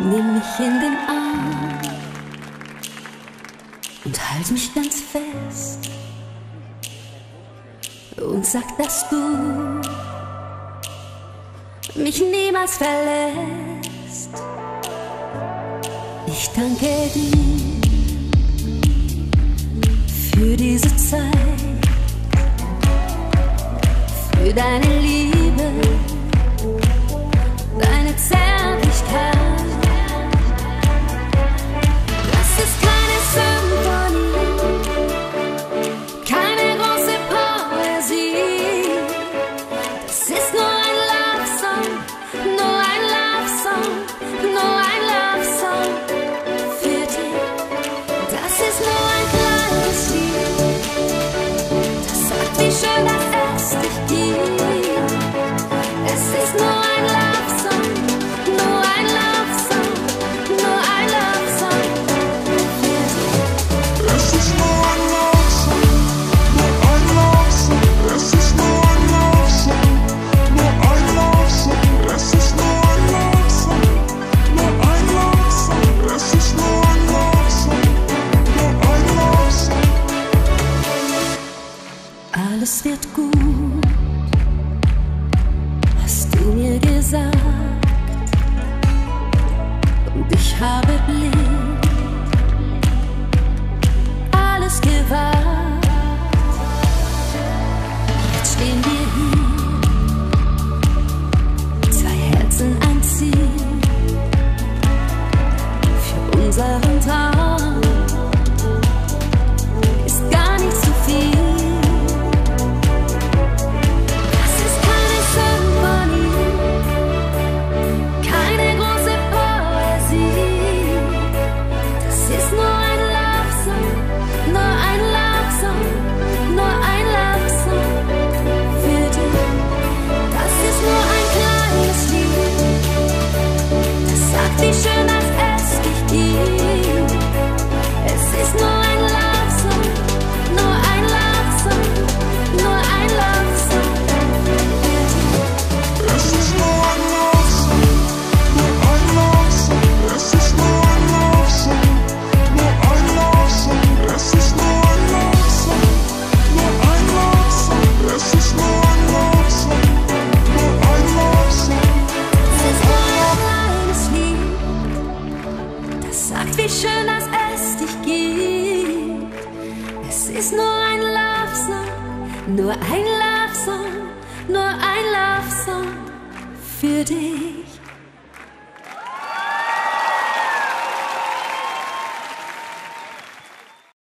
Nimm mich in den Arm und halt mich ganz fest und sag, dass du mich niemals verlässt. Ich danke dir für diese Zeit, für deine Liebe. Since es wird gut, hast du mir gesagt. Und ich habe blind alles gewahrt. Jetzt stehen wir. nur ein Love Song, nur ein Love Song für dich.